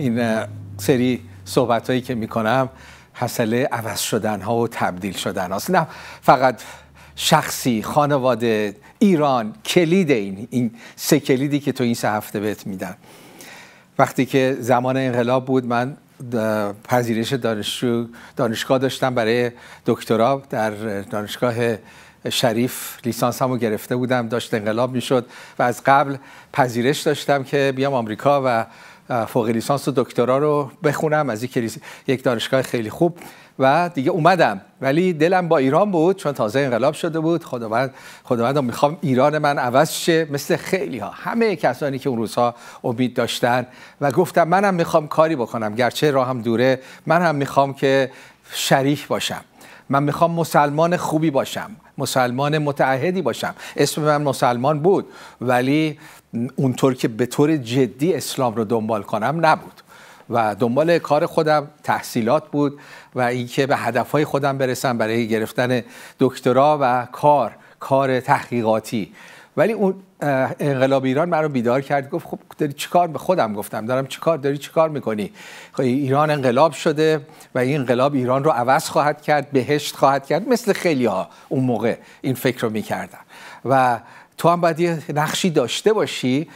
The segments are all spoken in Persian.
این سری صحبت هایی که می‌کنم حسله عوض شدن ها و تبدیل شدن هاست نه فقط شخصی خانواده ایران کلید این این سه کلیدی که تو این سه هفته بهت میدن وقتی که زمان انقلاب بود من پذیرش دانشجو دانشگاه داشتم برای دکترا در دانشگاه شریف. لیسانس همو گرفته بودم داشت انقلاب می‌شد و از قبل پذیرش داشتم که بیام آمریکا و فوق لیسانس و دکترا رو بخونم از یک دانشگاه خیلی خوب. و دیگه اومدم. ولی دلم با ایران بود چون تازه انقلاب شده بود. خداوند خداوند می‌خوام ایران من عوض شه. مثل خیلی ها همه کسانی که اون روزها امید داشتن. و گفتم منم می‌خوام کاری بکنم. گرچه راهم دوره. من هم می‌خوام که شریک باشم. من می‌خوام مسلمان خوبی باشم. مسلمان متعهدی باشم. اسم من مسلمان بود. ولی اونطور که به طور جدی اسلام رو دنبال کنم نبود. و دنبال کار خودم تحصیلات بود و اینکه به هدفهای خودم برسم برای گرفتن دکترا و کار کار تحقیقاتی. ولی اون انقلاب ایران من رو بیدار کرد گفت خب داری چیکار به خودم گفتم دارم چیکار داری چیکار می‌کنی؟ خب ایران انقلاب شده و این انقلاب ایران رو عوض خواهد کرد بهشت خواهد کرد مثل خیلی ها اون موقع این فکر رو می‌کردن. و تو هم باید یه نقشی داشته باشی.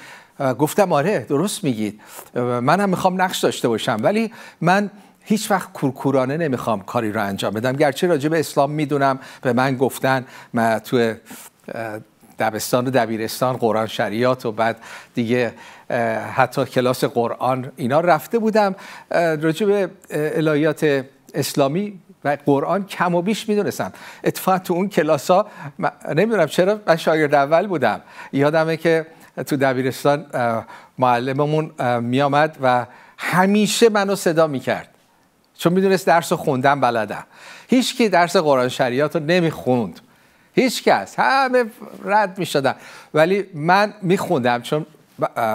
گفتم آره درست میگید منم می‌خوام نقش داشته باشم ولی من هیچ وقت کورکورانه نمی‌خوام کاری رو انجام بدم. گرچه راجع به اسلام می‌دونم به من گفتن من تو دبستان و دبیرستان قرآن شریعت و بعد دیگه حتی کلاس قرآن اینا رفته بودم. راجع به الهیات اسلامی و قرآن کم و بیش می‌دونستم اتفاقا تو اون کلاس ها نمی‌دونم چرا من شاگرد اول بودم. یادمه که تو دبیرستان معلممون میامد و همیشه منو صدا می‌کرد. چون می‌دونست درس خوندم بلدم. هیچ کی درس قرآن شریعت رو نمی‌خوند. هیچ کس همه رد می‌شدن. ولی من میخوندم چون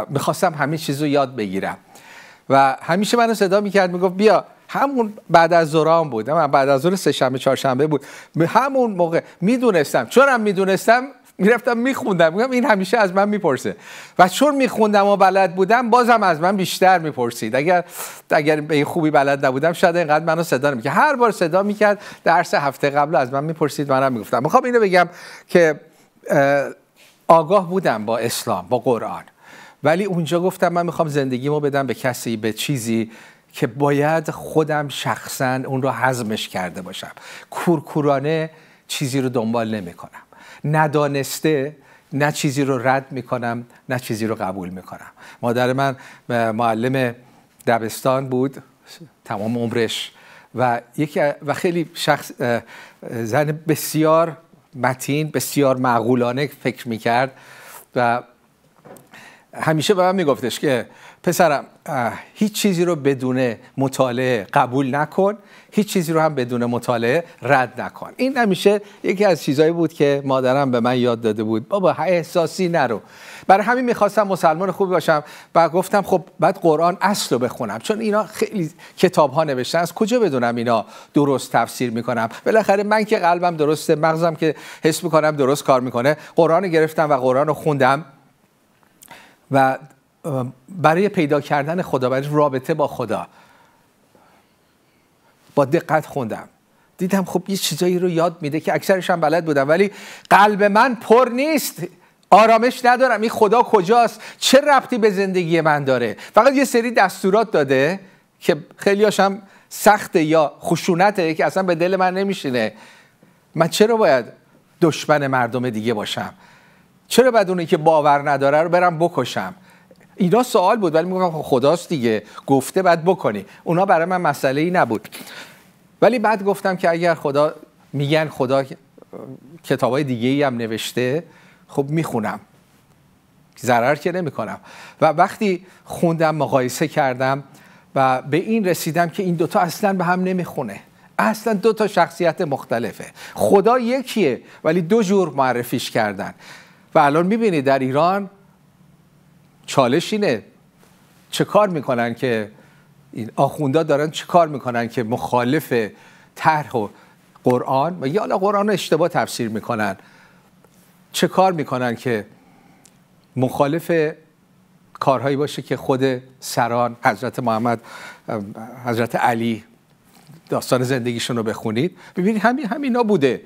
می‌خواستم همه چیز رو یاد بگیرم. و همیشه منو صدا می‌کرد می‌گفت بیا. همون بعد از زوران بود. من بعد از ظهر سه شنبه چهارشنبه بود. همون موقع می‌دونستم. چونم می‌دونستم می‌رفتم میخوندم. میگم این همیشه از من می‌پرسه. و چون میخوندم و بلد بودم بازم از من بیشتر می‌پرسید. اگر اگر به خوبی بلد نبودم شاید اینقدر منو صدا نمی‌کرد. هر بار صدا می‌کرد درس هفته قبل از من می‌پرسید منم می‌گفتم. می‌خوام اینو بگم که آگاه بودم با اسلام با قرآن. ولی اونجا گفتم من می‌خوام زندگیمو بدم به کسی به چیزی که باید خودم شخصا اون رو حزمش کرده باشم. کورکورانه چیزی رو دنبال نمی‌کنم. ندانسته نه چیزی رو رد می‌کنم نه چیزی رو قبول می‌کنم. مادر من معلم دبستان بود تمام عمرش. و یکی و خیلی شخص زن بسیار متین بسیار معقولانه فکر می‌کرد و همیشه به من میگفتش که پسرم هیچ چیزی رو بدون مطالعه قبول نکن هیچ چیزی رو هم بدون مطالعه رد نکن. این همیشه یکی از چیزهایی بود که مادرم به من یاد داده بود. بابا احساسی نرو. برای همین می‌خواستم مسلمان خوبی باشم و گفتم خب بعد قرآن اصل رو بخونم. چون اینا خیلی کتاب ها نوشتن. از کجا بدونم اینا درست تفسیر می‌کنم؟ بالاخره من که قلبم درسته مغزم که حس می‌کنم درست کار می‌کنه قرآن گرفتم و قرآن رو خوندم. و برای پیدا کردن خدا برای رابطه با خدا. با دقت خوندم. دیدم خب یه چیزایی رو یاد میده که اکثرش هم بلد بودم ولی قلب من پر نیست. آرامش ندارم. این خدا کجاست؟ چه ربطی به زندگی من داره؟ فقط یه سری دستورات داده که خیلی هم سخته یا خشونته که اصلا به دل من نمیشینه. من چرا باید دشمن مردم دیگه باشم؟ چرا باید اونی که باور نداره رو برم بکشم؟ اینا سوال بود ولی میگم خب خداست دیگه گفته بعد بکنی. اونا برای من مسئله ای نبود. ولی بعد گفتم که اگر خدا میگن خدا کتاب های دیگه ای هم نوشته خب می‌خونم. ضرر که نمی کنم و وقتی خوندم مقایسه کردم و به این رسیدم که این دوتا اصلا به هم نمی‌خونه. اصلا دو تا شخصیت مختلفه. خدا یکیه ولی دو جور معرفیش کردن. و الان می‌بینید در ایران چالش اینه چه کار می‌کنن که این آخوندا دارن چه کار می‌کنن که مخالف طرح و قرآن؟ و یا قرآن رو اشتباه تفسیر می‌کنن. چه کار می‌کنن که مخالف کارهایی باشه که خود سران حضرت محمد حضرت علی داستان زندگیشون رو بخونید؟ ببینید همین همینا بوده.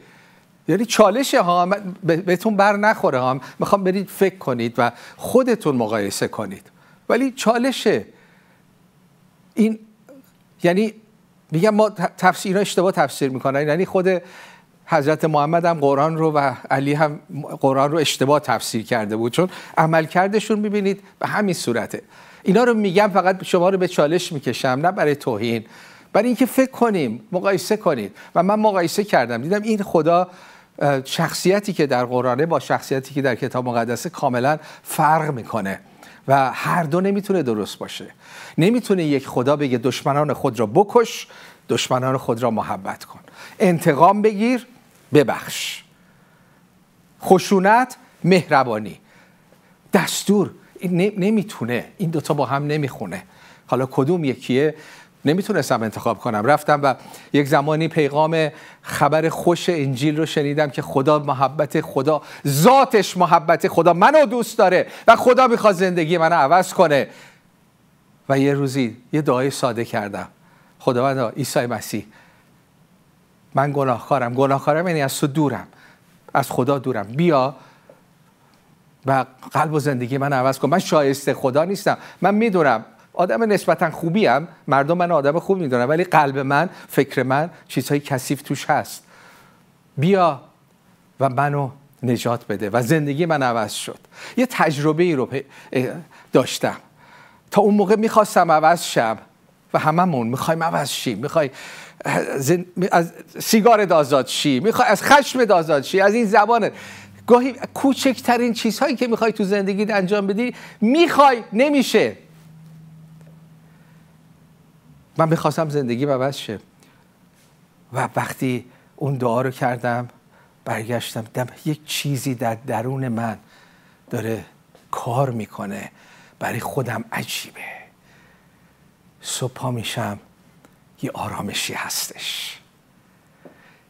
یعنی چالشه ها بهتون بر نخوره ها. می‌خوام برید فکر کنید و خودتون مقایسه کنید. ولی چالشه. این یعنی میگم ما تفسیر اشتباه تفسیر می‌کنن. یعنی خود حضرت محمد هم قرآن رو و علی هم قرآن رو اشتباه تفسیر کرده بود. چون عمل کردشون می‌بینید به همین صورته. اینا رو میگم فقط شما رو به چالش می‌کشم نه برای توهین. برای اینکه فکر کنیم مقایسه کنید. و من مقایسه کردم. دیدم این خدا شخصیتی که در قرآنه با شخصیتی که در کتاب مقدسه کاملا فرق می‌کنه و هر دو نمی‌تونه درست باشه. نمی‌تونه یک خدا بگه دشمنان خود را بکش دشمنان خود را محبت کن. انتقام بگیر ببخش. خشونت مهربانی. دستور. نمی‌تونه. این دوتا با هم نمی‌خونه. حالا کدوم یکیه؟ نمی‌تونستم انتخاب کنم. رفتم و یک زمانی پیغام خبر خوش انجیل رو شنیدم که خدا محبت خدا ذاتش محبت خدا منو دوست داره و خدا می‌خواد زندگی منو عوض کنه. و یه روزی یه دعای ساده کردم. خداوند عیسی مسیح من گناهکارم. گناهکارم یعنی از تو دورم. از خدا دورم. بیا و قلب و زندگی من عوض کن. من شایسته خدا نیستم. من می‌دونم آدم نسبتا خوبیم. مردم من آدم خوب می‌دونم ولی قلب من فکر من چیزهای کثیف توش هست. بیا و منو نجات بده و زندگی من عوض شد. یه تجربه ای رو داشتم. تا اون موقع می‌خواستم عوض شم و هممون می‌خوایم عوض شیم. می‌خوای از سیگار دازاد شی می‌خوای از خشم دازاد شی از این زبان. گاهی کوچکترین چیزهایی که می‌خوای تو زندگی انجام بدی می‌خوای نمیشه. من می‌خواستم زندگی عوض شه. و وقتی اون دعا رو کردم برگشتم دیدم یک چیزی در درون من داره کار می‌کنه. برای خودم عجیبه. صبح میشم یه آرامشی هستش.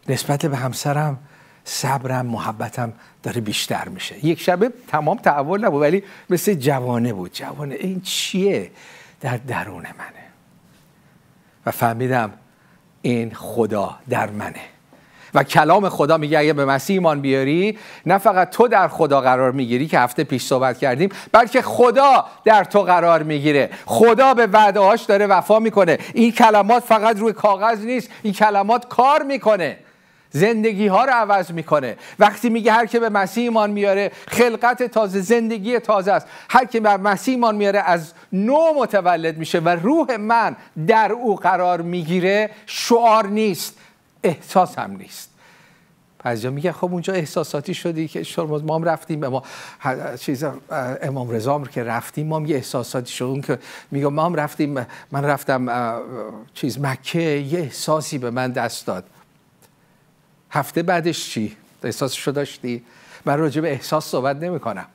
نسبت به همسرم صبرم محبتم داره بیشتر میشه. یک شبه تمام تحول نبود ولی مثل جوانه بود. جوانه. این چیه؟ در درون منه. و فهمیدم این خدا در منه. و کلام خدا میگه اگه به مسیح ایمان بیاری نه فقط تو در خدا قرار می‌گیری که هفته پیش صحبت کردیم بلکه خدا در تو قرار می‌گیره. خدا به وعده هاش داره وفا می‌کنه. این کلمات فقط روی کاغذ نیست این کلمات کار می‌کنه. زندگی ها رو عوض می‌کنه. وقتی میگه هر که به مسیح ایمان میاره خلقت تازه زندگی تازه است. هر که به مسیح ایمان میاره از نو متولد میشه و روح من در او قرار می‌گیره شعار نیست احساس هم نیست. جا میگه خب اونجا احساساتی شدی که شما ما هم رفتیم ما چیز امام رضا که رفتیم ما هم یه احساساتی شد. اون که میگه ما هم رفتیم من رفتم چیز مکه یه احساسی به من دست داد. هفته بعدش چی؟ احساسشو داشتی؟ من راجع به احساس صحبت نمی کنم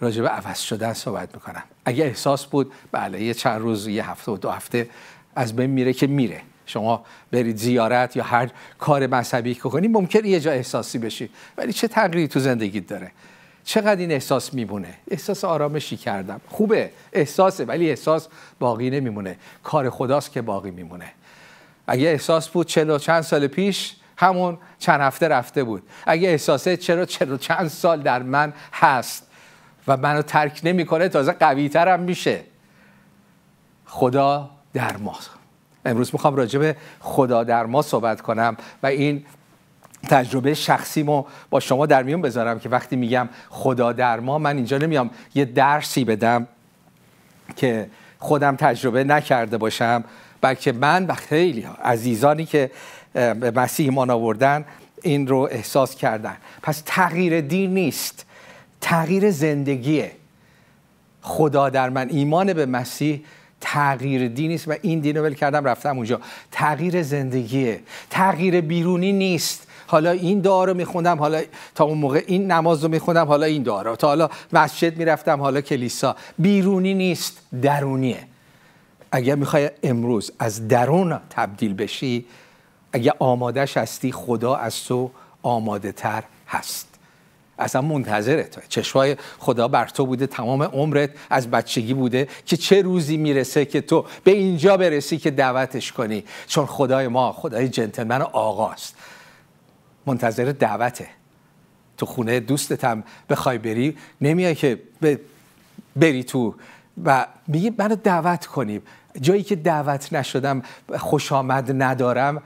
راجع به عوض شدن صحبت می‌کنم. اگه احساس بود بله یه چند روز یه هفته و دو هفته از بین میره که میره. شما برید زیارت یا هر کار مذهبی که کنید ممکن یه جا احساسی بشی. ولی چه تغییری تو زندگیت داره؟ چقدر این احساس میمونه؟ احساس آرامشی کردم. خوبه احساسه ولی احساس باقی نمیمونه. کار خداست که باقی میمونه. اگه احساس بود چلو چند سال پیش همون چند هفته رفته بود. اگه احساسه چرا چرا چند سال در من هست و منو ترک نمی‌کنه تازه قوی ترم میشه. خدا در ما. امروز می‌خوام راجع به خدا در ما صحبت کنم و این تجربه شخصیمو با شما در میون بذارم که وقتی میگم خدا در ما من اینجا نمیام یه درسی بدم که خودم تجربه نکرده باشم بلکه من و خیلی عزیزانی که به مسیح ایمان آوردن این رو احساس کردن. پس تغییر دین نیست. تغییر زندگیه. خدا در من ایمان به مسیح تغییر دین نیست و این دین رو ول کردم رفتم اونجا. تغییر زندگیه. تغییر بیرونی نیست. حالا این دعا رو میخوندم حالا تا اون موقع این نماز رو میخوندم حالا این دعا رو. تا حالا مسجد می‌رفتم حالا کلیسا. بیرونی نیست درونیه. اگر می‌خوای امروز از درون تبدیل بشی اگه آمادهش هستی خدا از تو آماده تر هست. اصلا منتظر تو. چشمای خدا بر تو بوده تمام عمرت از بچگی بوده که چه روزی می‌رسه که تو به اینجا برسی که دعوتش کنی. چون خدای ما خدای جنتلمن آقاست. منتظر دعوته. تو خونه دوستت هم بخوای بری نمیای که بری تو و میگی منو دعوت کنیم. جایی که دعوت نشدم خوش آمد ندارم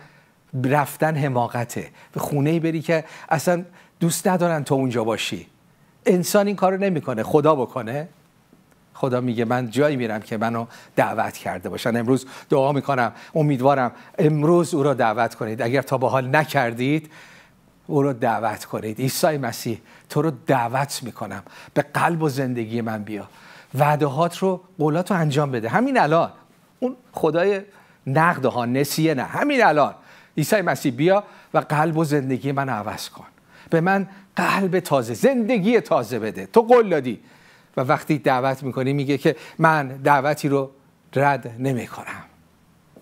رفتن حماقته. به خونه بری که اصلا دوست ندارن تو اونجا باشی. انسان این کارو نمی‌کنه خدا بکنه. خدا میگه من جایی میرم که منو دعوت کرده باشن. امروز دعا می‌کنم امیدوارم امروز او را دعوت کنید. اگر تا به حال نکردید او رو دعوت کنید. عیسی مسیح تو رو دعوت می‌کنم. به قلب و زندگی من بیا. وعدهات رو قولات رو انجام بده. همین الان. اون خدای نقد ها نسیه نه. همین الان. عیسی مسیح بیا و قلب و زندگی من عوض کن. به من قلب تازه زندگی تازه بده. تو قول دادی. و وقتی دعوت می‌کنی میگه که من دعوتی رو رد نمی‌کنم.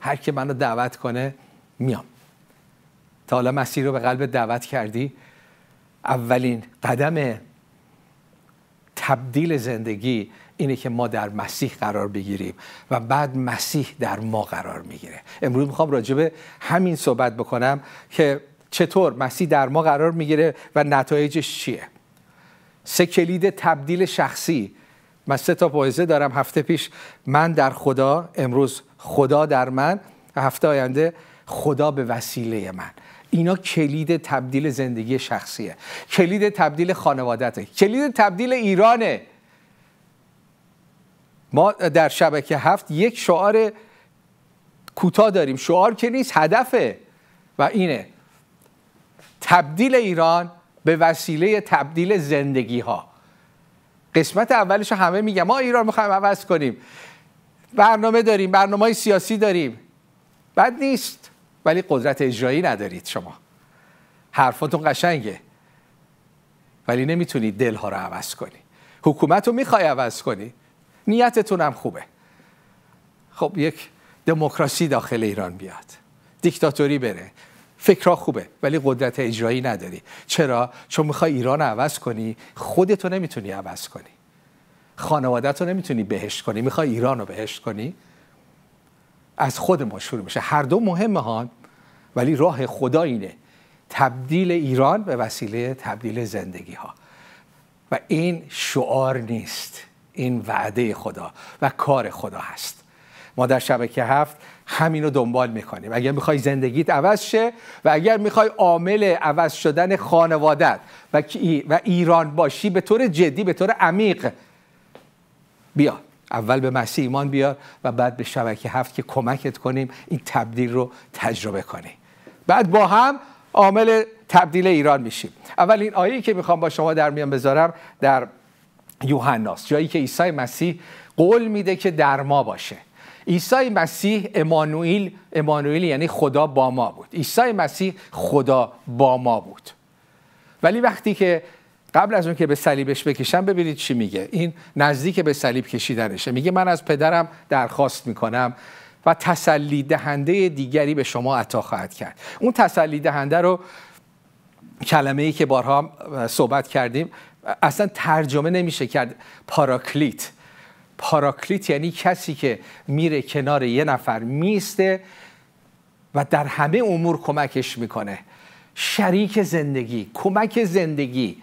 هر که منو دعوت کنه میام. تا حالا مسیح رو به قلب دعوت کردی. اولین قدم تبدیل زندگی اینه که ما در مسیح قرار بگیریم و بعد مسیح در ما قرار می‌گیره. امروز می‌خوام راجع به همین صحبت بکنم که چطور مسیح در ما قرار می‌گیره و نتایجش چیه. سه کلید تبدیل شخصی. من سه تا پایزه دارم هفته پیش. من در خدا امروز خدا در من هفته آینده خدا به وسیله من. اینا کلید تبدیل زندگی شخصیه. کلید تبدیل خانوادته. کلید تبدیل ایرانه. ما در شبکه هفت یک شعار کوتاه داریم. شعار که نیست هدفه. و اینه. تبدیل ایران به وسیله تبدیل زندگی ها قسمت اولش همه میگم ما ایران می‌خوایم عوض کنیم. برنامه داریم برنامه سیاسی داریم. بد نیست. ولی قدرت اجرایی ندارید شما. حرفاتون قشنگه. ولی نمی‌تونید دلها رو عوض کنی. حکومت رو می‌خوای عوض کنی. نیتتون هم خوبه. خب یک دموکراسی داخل ایران بیاد. دیکتاتوری بره. فکرها خوبه ولی قدرت اجرایی نداری. چرا؟ چون می‌خوای ایران عوض کنی خودتو نمی‌تونی عوض کنی. خانوادت رو نمی‌تونی بهشت کنی. می‌خوای ایران رو بهشت کنی. از خود ما شروع میشه. هر دو مهمه ها ولی راه خدا اینه. تبدیل ایران به وسیله تبدیل زندگی ها و این شعار نیست. این وعده خدا و کار خدا هست. ما در شبکه هفت همین رو دنبال می‌کنیم. اگر می‌خوای زندگیت عوض شه و اگر می‌خوای عامل عوض شدن خانوادت و, و ایران باشی به طور جدی به طور عمیق بیا. اول به مسیح ایمان بیار و بعد به شبکه هفت که کمکت کنیم این تبدیل رو تجربه کنی. بعد با هم عامل تبدیل ایران میشیم. اول این آیه که می‌خوام با شما در میان بذارم در یوحناست جایی که عیسی مسیح قول میده که در ما باشه. عیسی مسیح امانوئیل امانوئیل یعنی خدا با ما بود. عیسی مسیح خدا با ما بود. ولی وقتی که قبل از اون که به صلیبش بکشم ببینید چی میگه. این نزدیک به صلیب کشیدنشه. میگه من از پدرم درخواست می‌کنم و تسلی دهنده دیگری به شما عطا خواهد کرد. اون تسلی دهنده رو کلمه ای که بارها صحبت کردیم اصلا ترجمه نمیشه کرد پاراکلیت. پاراکلیت یعنی کسی که میره کنار یه نفر میسته و در همه امور کمکش می‌کنه. شریک زندگی کمک زندگی.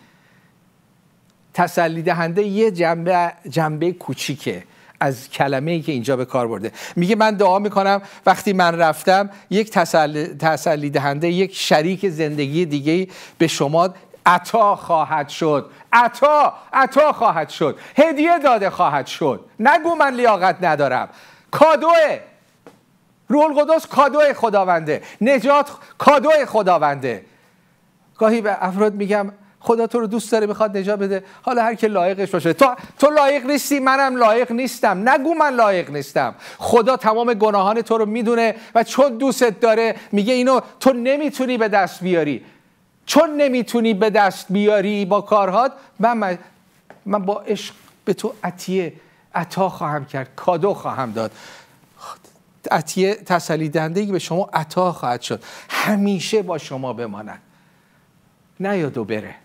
تسلی دهنده یه جنبه جنبه کوچیکه از کلمه ای که اینجا به کار برده. میگه من دعا می‌کنم وقتی من رفتم یک تسلی دهنده یک شریک زندگی دیگه به شما عطا خواهد شد. عطا عطا خواهد شد. هدیه داده خواهد شد. نگو من لیاقت ندارم. کادوه. روح القدس کادو خداونده. نجات کادو خداونده. گاهی به افراد میگم خدا تو رو دوست داره می‌خواد نجات بده. حالا هر که لایقش باشه. تو تو لایق نیستی منم لایق نیستم. نگو من لایق نیستم. خدا تمام گناهان تو رو می‌دونه و چون دوستت داره میگه اینو تو نمی‌تونی به دست بیاری. چون نمی‌تونی به دست بیاری با کارهات من, من با عشق به تو عطیه عطا خواهم کرد کادو خواهم داد. عطیه تسلی دهنده به شما عطا خواهد شد. همیشه با شما بماند. نیاد و بره.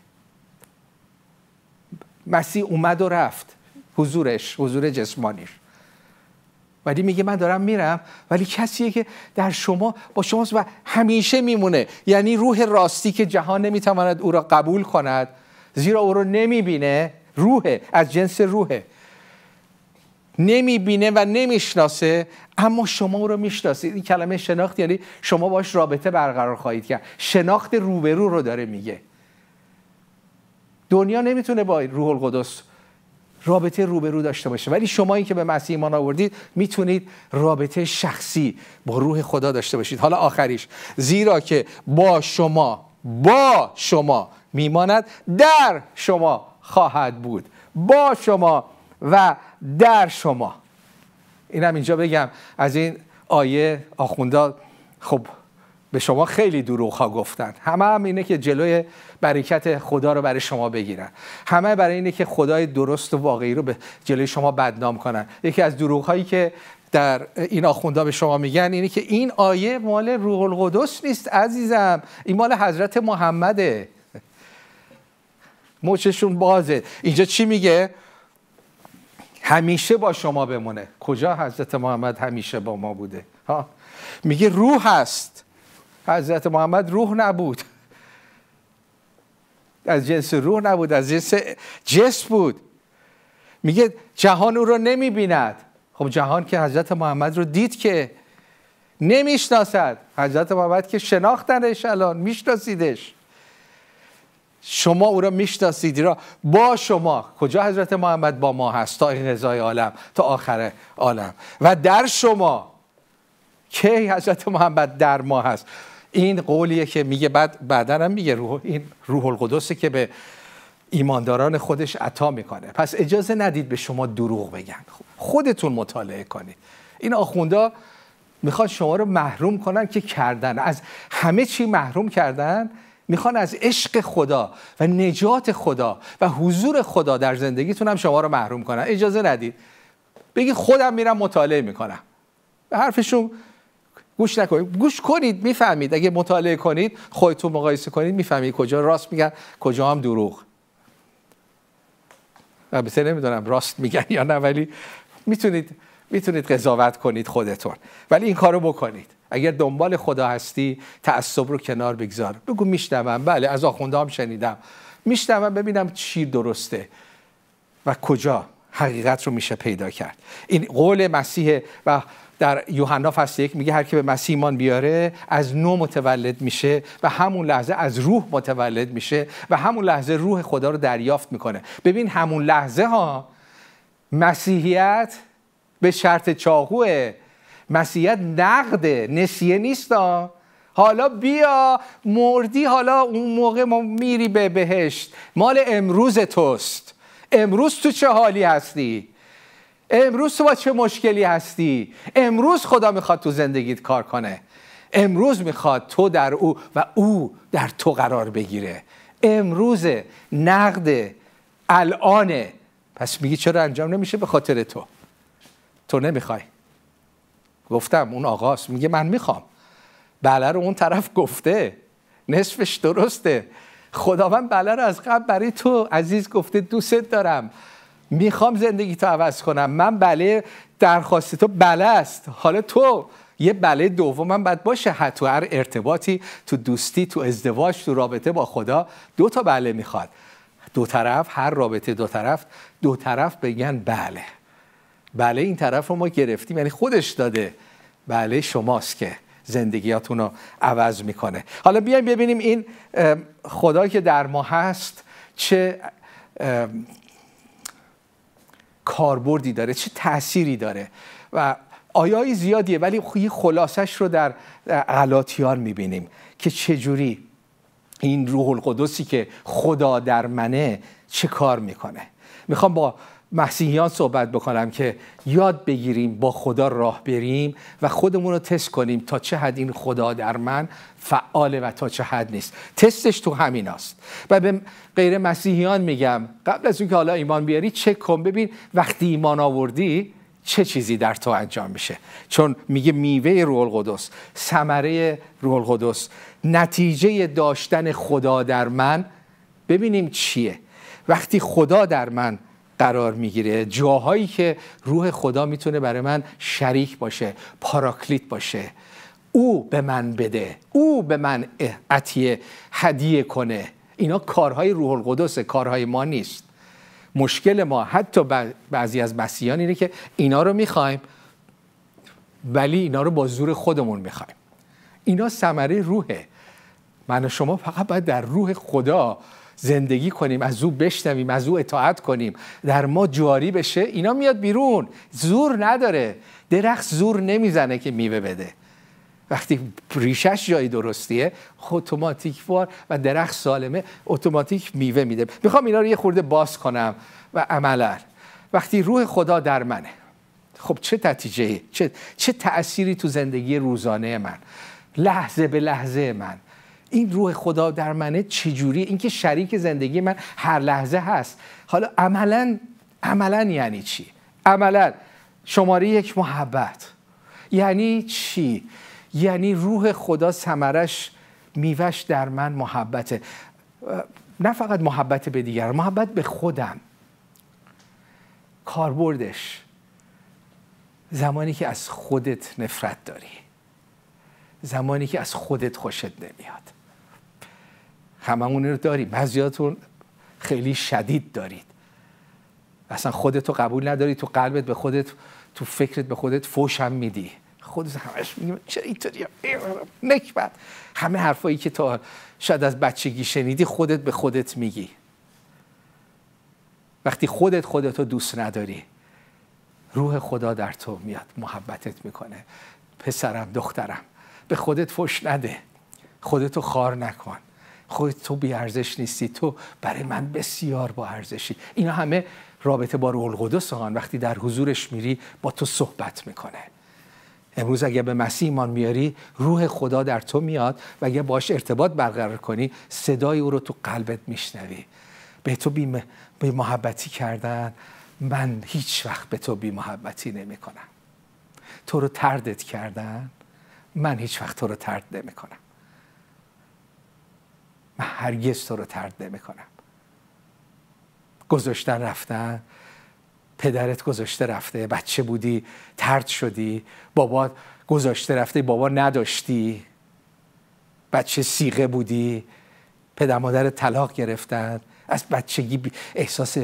مسیح اومد و رفت. حضورش حضور جسمانیش ولی میگه من دارم میرم. ولی کسیه که در شما با شماست و همیشه میمونه. یعنی روح راستی که جهان نمی‌تواند او را قبول کند زیرا او رو نمی‌بینه روحه از جنس روحه. نمی‌بینه و نمی‌شناسه اما شما او رو می‌شناسید. این کلمه شناخت یعنی شما باش رابطه برقرار خواهید کرد. شناخت روبرو رو داره میگه. دنیا نمی‌تونه با روح القدس رابطه روبرو داشته باشه. ولی شمایی که به مسیح ایمان آوردید می‌تونید رابطه شخصی با روح خدا داشته باشید. حالا آخریش. زیرا که با شما با شما میماند در شما خواهد بود. با شما و در شما. اینم اینجا بگم. از این آیه آخوندا خب به شما خیلی دروغ ها گفتن. همه هم اینه که جلوی برکت خدا رو برای شما بگیرن. همه برای اینه که خدای درست و واقعی رو به جلوی شما بدنام کنن. یکی از دروغ هایی که در این آخوندا به شما میگن اینه که این آیه مال روح القدس نیست عزیزم. این مال حضرت محمده. مچشون بازه. اینجا چی میگه؟ همیشه با شما بمونه. کجا حضرت محمد همیشه با ما بوده؟ ها؟ میگه روح هست. حضرت محمد روح نبود. از جنس روح نبود از جنس جس بود. میگه جهان او رو نمی‌بیند. خب جهان که حضرت محمد رو دید که نمی‌شناسد. حضرت محمد که شناختنش الان میشناسیدش. شما او را می‌شناسید را با شما. کجا حضرت محمد با ما هست؟ تا این رضای عالم تا آخر عالم. و در شما کی حضرت محمد در ما هست؟ این قولیه که میگه بعد بعدا هم میگه روح این روح القدسه که به ایمانداران خودش عطا می‌کنه. پس اجازه ندید به شما دروغ بگن. خودتون مطالعه کنید. این آخوندا می‌خوان شما رو محروم کنن که کردن. از همه چی محروم کردن می‌خوان از عشق خدا و نجات خدا و حضور خدا در زندگیتون هم شما رو محروم کنن. اجازه ندید. بگی خودم میرم مطالعه می‌کنم. به حرفشون گوش نکنید. گوش کنید می‌فهمید. اگه مطالعه کنید خودتون مقایسه کنید می‌فهمید کجا راست میگن کجا هم دروغ. البته نمی‌دونم راست میگن یا نه ولی می‌تونید می‌تونید قضاوت کنید خودتون. ولی این کارو بکنید. اگر دنبال خدا هستی تعصب رو کنار بگذار. بگو میشنوم. بله از آخونده هم شنیدم. میشنوم ببینم چی درسته و کجا. حقیقت رو میشه پیدا کرد. این قول مسیح و در یوحنا فصل یک میگه هر که به مسیح ایمان بیاره از نو متولد میشه و همون لحظه از روح متولد میشه و همون لحظه روح خدا رو دریافت می‌کنه. ببین همون لحظه ها مسیحیت به شرط چاقوه. مسیحیت نقده نسیه نیست حالا بیا مردی حالا اون موقع ما میری به بهشت. مال امروز توست. امروز تو چه حالی هستی؟ امروز تو با چه مشکلی هستی؟ امروز خدا می‌خواد تو زندگیت کار کنه. امروز می‌خواد تو در او و او در تو قرار بگیره. امروز نقد الانه پس میگی چرا انجام نمیشه به خاطر تو؟ تو نمی‌خوای. گفتم اون آقاست. میگه من می‌خوام. بله رو اون طرف گفته. نصفش درسته. خداوند بله رو از قبل برای تو عزیز گفته دوست دارم. می‌خوام زندگی تو عوض کنم. من بله درخواست تو بله است. حالا تو یه بله دومم باید باشه. تو هر ارتباطی تو دوستی تو ازدواج تو رابطه با خدا دو تا بله می‌خواد. دو طرف هر رابطه دو طرف دو طرف بگن بله. بله این طرف رو ما گرفتیم یعنی خودش داده. بله شماست که. زندگیاتون رو عوض می‌کنه. حالا بیایم ببینیم این خدا که در ما هست چه کاربردی داره چه تأثیری داره و آیای زیادیه ولی یه خلاصش رو در غلاطیان می‌بینیم که چجوری این روح القدسی که خدا در منه چه کار می‌کنه. می‌خوام با مسیحیان صحبت بکنم که یاد بگیریم با خدا راه بریم و خودمون رو تست کنیم تا چه حد این خدا در من فعاله و تا چه حد نیست. تستش تو همین است و به غیر مسیحیان میگم قبل از اینکه حالا ایمان بیاری چک کن ببین وقتی ایمان آوردی چه چیزی در تو انجام میشه. چون میگه میوه روح القدس ثمره روح القدس. نتیجه داشتن خدا در من ببینیم چیه. وقتی خدا در من قرار می‌گیره. جاهایی که روح خدا می‌تونه برای من شریک باشه پاراکلیت باشه. او به من بده. او به من عطیه هدیه کنه. اینا کارهای روح القدس کارهای ما نیست. مشکل ما حتی بعضی از مسیحیان اینه که اینا رو می‌خوایم ولی اینا رو با زور خودمون می‌خوایم. اینا ثمره روحه. من و شما فقط باید در روح خدا زندگی کنیم از او بشنویم از او اطاعت کنیم. در ما جاری بشه اینا میاد بیرون. زور نداره. درخت زور نمی‌زنه که میوه بده. وقتی ریشش جایی درستیه اتوماتیک وار و درخت سالمه اتوماتیک میوه میده. می‌خوام اینا رو یه خورده باز کنم و عملا. وقتی روح خدا در منه. خب چه نتیجه چه چه تأثیری تو زندگی روزانه من؟ لحظه به لحظه من. این روح خدا در منه چجوری؟ اینکه شریک زندگی من هر لحظه هست. حالا عملا عملا یعنی چی؟ عملا شماره یک محبت. یعنی چی؟ یعنی روح خدا سمرش میوش در من محبته. نه فقط محبت به دیگر محبت به خودم. کاربردش. زمانی که از خودت نفرت داری. زمانی که از خودت خوشت نمیاد. هممون رو داریم. بعضیاتون خیلی شدید دارید. اصلا خودت رو قبول نداری تو قلبت به خودت تو فکرت به خودت فوشم میدی. خودت همش میگیم چه اینطوری نکبت. همه حرفایی که تا شاید از بچگی شنیدی خودت به خودت میگی. وقتی خودت خودت رو دوست نداری روح خدا در تو میاد محبتت می‌کنه. پسرم دخترم به خودت فش نده. خودتو خار نکن. خودت تو بی ارزش نیستی تو برای من بسیار با ارزشی. اینا همه رابطه با روح القدس وقتی در حضورش میری با تو صحبت می‌کنه. امروز اگه به مسیح ایمان میاری روح خدا در تو میاد و اگه باش ارتباط برقرار کنی صدای او رو تو قلبت میشنوی. به تو بی, بی محبتی کردن من هیچ وقت به تو بی محبتی نمی کنم تو رو تردت کردن من هیچ وقت تو رو ترد نمی کنم من هرگز تو رو ترد نمی کنم گذاشتن رفتن پدرت گذاشته رفته بچه بودی ترد شدی بابا گذاشته رفته بابا نداشتی بچه سیغه بودی پدر مادر طلاق گرفتن از بچگی احساس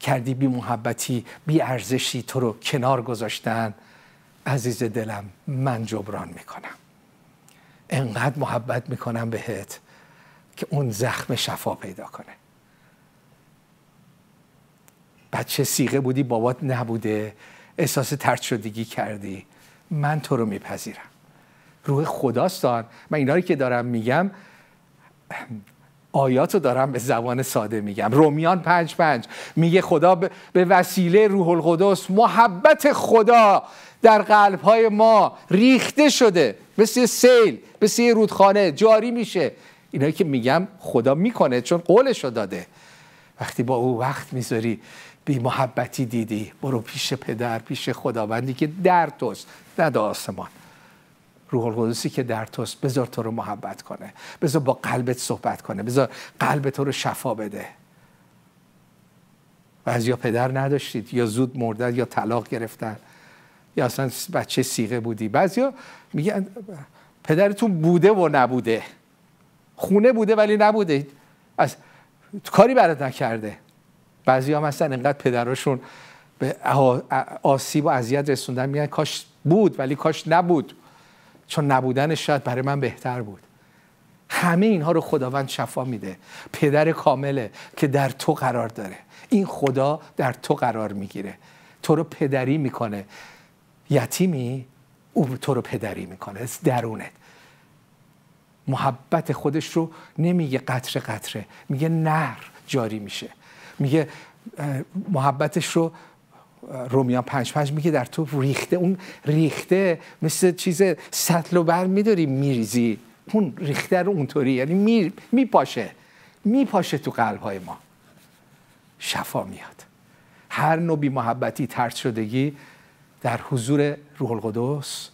کردی بی محبتی بی ارزشی تو رو کنار گذاشتن. عزیز دلم من جبران می‌کنم. انقدر محبت می‌کنم بهت. که اون زخم شفا پیدا کنه. بچه سیغه بودی بابات نبوده احساس ترد شدگی کردی. من تو رو میپذیرم. روح خداستان من اینا که دارم میگم آیات رو دارم به زبان ساده میگم. رومیان پنج پنج. میگه خدا به وسیله روح القدس محبت خدا در قلب های ما ریخته شده. مثل سیل مثل رودخانه جاری میشه. اینایی که میگم خدا می‌کنه چون قولش رو داده. وقتی با او وقت می‌ذاری بی محبتی دیدی برو پیش پدر پیش خداوندی که در توست نه آسمان. روح القدسی که در توست بذار تو رو محبت کنه. بذار با قلبت صحبت کنه. بذار قلب تو رو شفا بده. و از یا پدر نداشتید یا زود مردن یا طلاق گرفتن یا اصلا بچه سیغه بودی. بعضیا میگن پدرتون بوده و نبوده. خونه بوده ولی نبوده. از کاری برات نکرده. بعضی هم هستن انقدر پدراشون به آسیب و اذیت رسوندن میگن کاش بود ولی کاش نبود. چون نبودنش شاید برای من بهتر بود. همه اینها رو خداوند شفا میده. پدر کامله که در تو قرار داره. این خدا در تو قرار می‌گیره. تو رو پدری می‌کنه. یتیمی او تو رو پدری می‌کنه. درونت. محبت خودش رو نمیگه قطره قطره میگه نهر جاری میشه. میگه محبتش رو رومیان پنج پنج میگه در تو ریخته اون ریخته مثل چیز سطل و بر میداری میریزی. اون ریخته رو اونطوری یعنی می میپاشه میپاشه تو قلب های ما. شفا میاد. هر نوع بی محبتی ترد شدگی در حضور روح القدس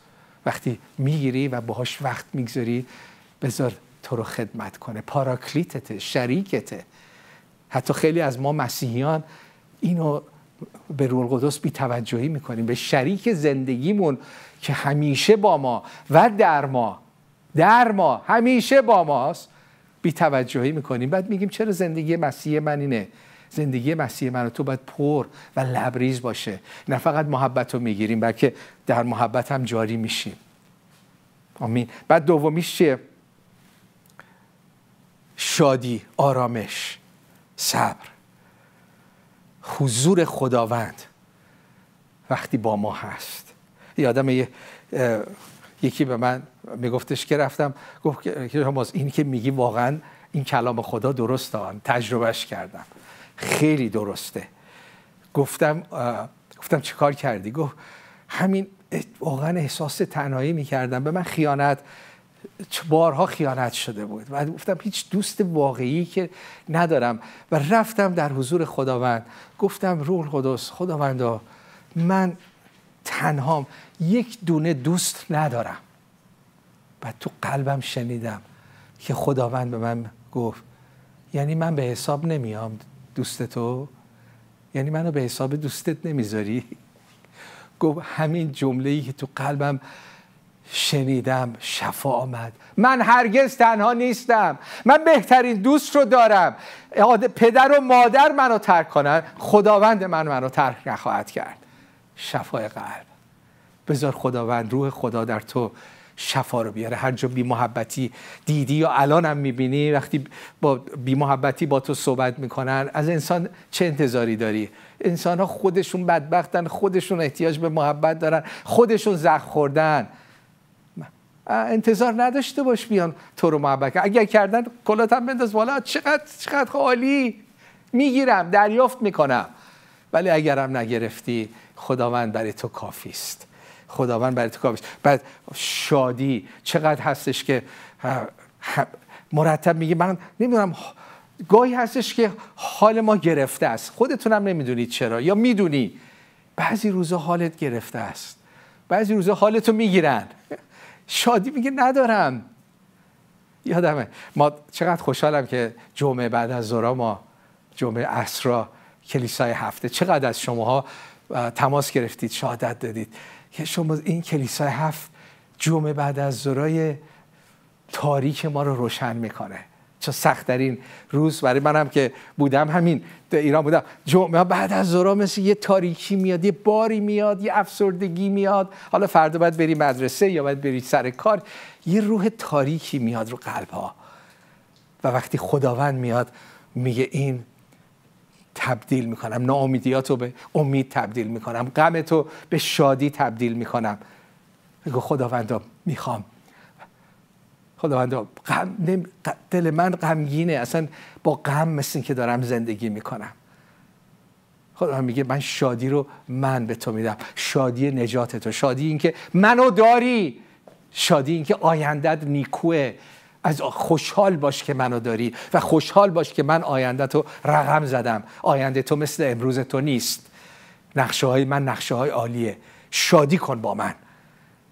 وقتی می‌گیری و باهاش وقت می‌گذاری بذار تو رو خدمت کنه. پاراکلیتته شریکته. حتی خیلی از ما مسیحیان اینو به روح القدس بی توجهی می‌کنیم. به شریک زندگیمون که همیشه با ما و در ما در ما همیشه با ماست بی توجهی می‌کنیم. بعد میگیم چرا زندگی مسیح من اینه؟ زندگی مسیح من تو باید پر و لبریز باشه. نه فقط محبت رو می‌گیریم بلکه در محبت هم جاری میشیم. آمین. بعد دومیش چیه؟ شادی آرامش صبر. حضور خداوند وقتی با ما هست. یادم یکی به من میگفتش که رفتم گفت که این که میگی واقعا این کلام خدا درست دارم تجربهش کردم. خیلی درسته. گفتم گفتم چه کار کردی؟ گفت همین واقعا احساس تنهایی می‌کردم. به من خیانت بارها خیانت شده بود. و گفتم هیچ دوست واقعی که ندارم. و رفتم در حضور خداوند. گفتم روح القدس خداوندا من تنهام یک دونه دوست ندارم. و تو قلبم شنیدم که خداوند به من گفت یعنی من به حساب نمیام دوست تو. یعنی منو به حساب دوستت نمی‌ذاری. گفت همین جمله ای که تو قلبم شنیدم شفا آمد. من هرگز تنها نیستم. من بهترین دوست رو دارم. پدر و مادر منو ترک کنن. خداوند من منو ترک نخواهد کرد. شفای قلب. بذار خداوند روح خدا در تو شفا رو بیاره. هر جا بی محبتی دیدی یا الان هم می‌بینی وقتی با بی محبتی با تو صحبت می‌کنن از انسان چه انتظاری داری؟ انسان ها خودشون بدبختن خودشون احتیاج به محبت دارن خودشون زخم خوردن. انتظار نداشته باش بیان تو رو محبت اگر کردن کلات هم بنداز بالا چقدر چقدر عالی می‌گیرم دریافت می‌کنم. ولی اگرم نگرفتی خداوند برای تو کافی است. خداوند برای تو کافی است. بعد شادی. چقدر هستش که مرتب میگه من نمی‌دونم گاهی هستش که حال ما گرفته است. خودتونم نمی‌دونید چرا یا می‌دونی. بعضی روزا حالت گرفته است. بعضی روزا حالتو می‌گیرن. شادی میگه ندارم. یادمه. ما چقدر خوشحالم که جمعه بعد از زورا ما جمعه اسرا کلیسای هفته چقدر از شماها تماس گرفتید شهادت دادید. که شما این کلیسای هفت جمعه بعد از زورای تاریک ما رو روشن می‌کنه. چه سختترین روز. برای منم که بودم همین در ایران بودم جمعه بعد از ظهر مثل یه تاریکی میاد یه باری میاد یه افسردگی میاد. حالا فردا باید بری مدرسه یا باید بری سر کار. یه روح تاریکی میاد رو قلب ها و وقتی خداوند میاد میگه این تبدیل می‌کنم. ناامیدیات رو به امید تبدیل می‌کنم. غم تو به شادی تبدیل می‌کنم. بگو خداوندا می‌خوام خداوند غم دل من غمگینه. اصلا با غم مثل که دارم زندگی می‌کنم. خداوند میگه من شادی رو من به تو میدم. شادی نجات تو. شادی اینکه منو داری. شادی اینکه آیندت نیکوه. از خوشحال باش که منو داری و خوشحال باش که من آینده تو رقم زدم. آینده تو مثل امروز تو نیست. نقشه های من نقشه های عالیه. شادی کن با من.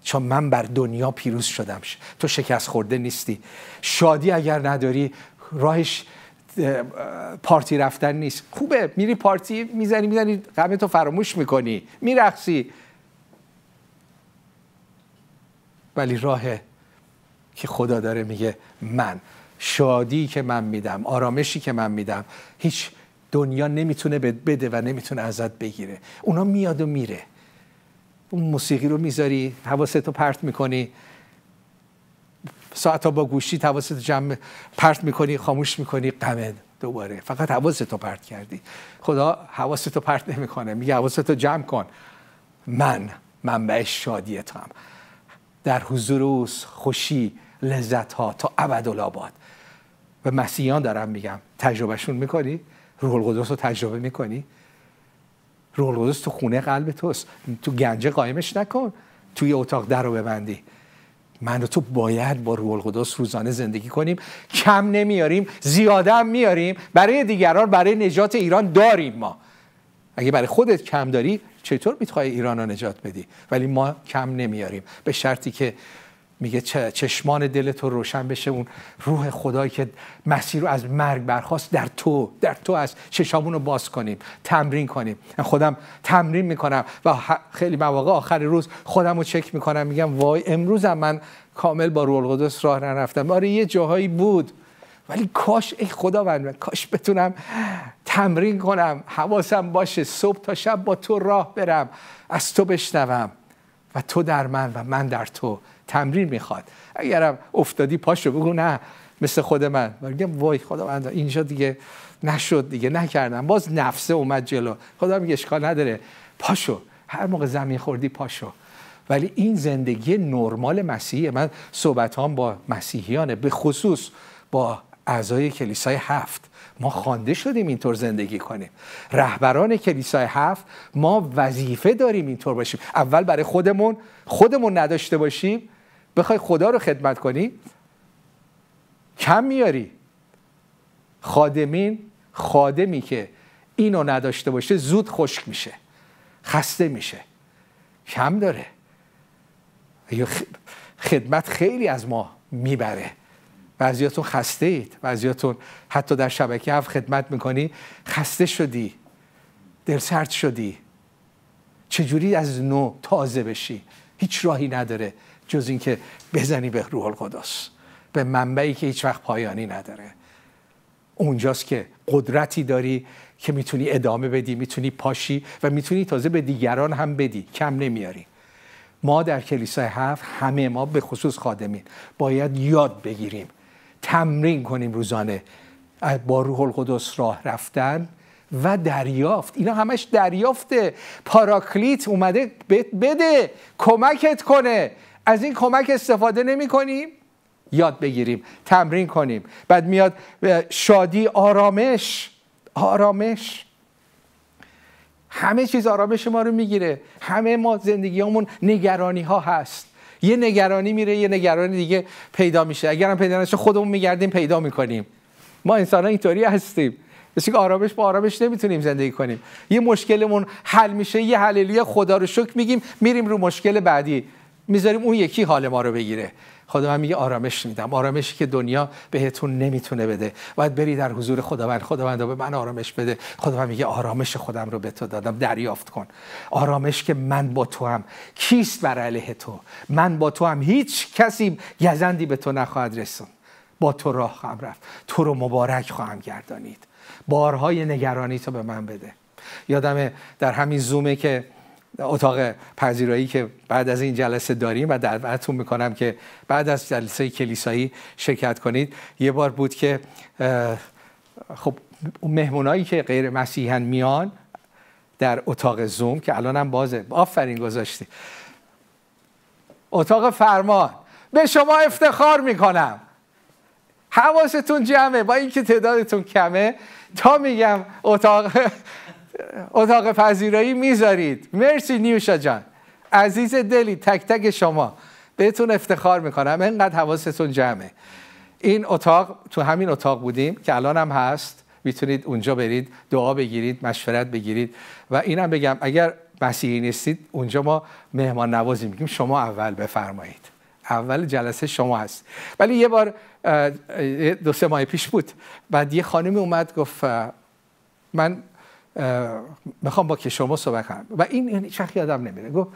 چون من بر دنیا پیروز شدم. تو شکست خورده نیستی. شادی اگر نداری راهش پارتی رفتن نیست. خوبه میری پارتی می‌زنی می‌زنی غم تو فراموش می‌کنی. میرقصی. ولی راه که خدا داره میگه من شادی که من میدم آرامشی که من میدم هیچ دنیا نمی‌تونه بده و نمی‌تونه ازت بگیره. اونا میاد و میره. اون موسیقی رو می‌ذاری حواستو پرت می‌کنی. ساعت با گوشی حواست جمع پرت می‌کنی خاموش می‌کنی غمه دوباره. فقط حواستو پرت کردی. خدا حواستو پرت نمی‌کنه. میگه حواستو جمع کن. من منبع شادیتم. در حضور اوس خوشی لذت ها تا و مسیحیان دارم میگم تجربهشون می‌کنی؟ روح القدس رو تجربه می‌کنی؟ روح القدس تو خونه قلب توست. تو گنجه قایمش نکن. توی اتاق در رو ببندی. من و تو باید با روح القدس روزانه زندگی کنیم. کم نمیاریم زیاده هم میاریم. برای دیگران برای نجات ایران داریم ما. اگه برای خودت کم داری چطور میتوای ایران رو نجات بدی؟ ولی ما کم نمیاریم. به شرطی که میگه چشمان دل تو روشن بشه اون روح خدایی که مسیر رو از مرگ برخواست در تو در تو از چشامون رو باز کنیم تمرین کنیم. خودم تمرین می‌کنم و خیلی مواقع آخر روز خودم رو چک می‌کنم میگم وای امروزم من کامل با روح القدس راه نرفتم. آره یه جاهایی بود. ولی کاش ای خدا کاش بتونم تمرین کنم حواسم باشه صبح تا شب با تو راه برم از تو بشنوم و تو در من و من در تو. تمرین می‌خواد. اگرم افتادی پاشو بگو نه مثل خود من. میگم وای خدا من اینجا دیگه نشد دیگه نکردم. باز نفسه اومد جلو. خدا میگه اشکال نداره. پاشو. هر موقع زمین خوردی پاشو. ولی این زندگی نرمال مسیحیه. من صحبت هم با مسیحیانه. به خصوص با اعضای کلیسای هفت. ما خوانده شدیم اینطور زندگی کنیم. رهبران کلیسای هفت ما وظیفه داریم اینطور باشیم. اول برای خودمون خودمون نداشته باشیم. بخوای خدا رو خدمت کنی کم میاری. خادمین خادمی که اینو نداشته باشه زود خشک میشه خسته میشه. کم داره. خدمت خیلی از ما می‌بره. بعضیاتون خسته اید بعضیاتون حتی در شبکه هفت خدمت می‌کنی خسته شدی دلسرد شدی. چجوری از نو تازه بشی؟ هیچ راهی نداره. جز اینکه بزنی به روح القدس. به منبعی که هیچ وقت پایانی نداره. اونجاست که قدرتی داری که می‌تونی ادامه بدی می‌تونی پاشی و می‌تونی تازه به دیگران هم بدی. کم نمیاری. ما در کلیسای هفت همه ما به خصوص خادمین باید یاد بگیریم. تمرین کنیم روزانه. با روح القدس راه رفتن و دریافت. اینا همش دریافته. پاراکلیت اومده بده. کمکت کنه. از این کمک استفاده نمی کنیم یاد بگیریم تمرین کنیم. بعد میاد شادی آرامش آرامش. همه چیز آرامش ما رو می‌گیره. همه ما زندگیمون نگرانی ها هست. یه نگرانی میره یه نگرانی دیگه پیدا میشه. اگرم پیدا نشه خودمون میگردیم پیدا می‌کنیم. ما انسان اینطوری هستیم. مثل که آرامش با آرامش نمی‌تونیم زندگی کنیم. یه مشکلمون حل میشه یه حللیه خدا رو شکر میگیم میریم رو مشکل بعدی. می‌ذاریم اون یکی حال ما رو بگیره. خدا من میگه آرامش میدم. آرامشی که دنیا بهتون نمی‌تونه بده. باید بری در حضور خداوند. خداوند به من آرامش بده. خدا میگه آرامش خودم رو به تو دادم. دریافت کن. آرامش که من با تو هم. کیست بر علیه تو؟ من با تو هم هیچ کسی گزندی به تو نخواهد رسون با تو راه خواهم رفت. تو رو مبارک خواهم گردانید. بارهای نگرانی تو به من بده. یادم در همین زومه که اتاق پذیرایی که بعد از این جلسه داریم و دعوتتون می‌کنم که بعد از جلسه کلیسایی شرکت کنید. یه بار بود که خب مهمونایی که غیر مسیحن میان در اتاق زوم که الان هم بازه. آفرین گذاشتی. اتاق فرمان. به شما افتخار می‌کنم. حواستون جمعه. با اینکه تعدادتون کمه تا میگم اتاق اتاق پذیرایی می‌ذارید. مرسی نیوشا جان. عزیز دلی تک تک شما. بهتون افتخار می‌کنم. اینقدر حواستون جمعه. این اتاق تو همین اتاق بودیم که الان هم هست. می‌تونید اونجا برید دعا بگیرید مشورت بگیرید. و اینم بگم اگر مسیحی نیستید اونجا ما مهمان نوازی میگیم. شما اول بفرمایید. اول جلسه شما هست. ولی یه بار دو سه ماه پیش بود. بعد یه خانمی اومد گفت من می‌خوام با که شما صحبت کنم. و این یعنی چخ یادم نمیره. گفت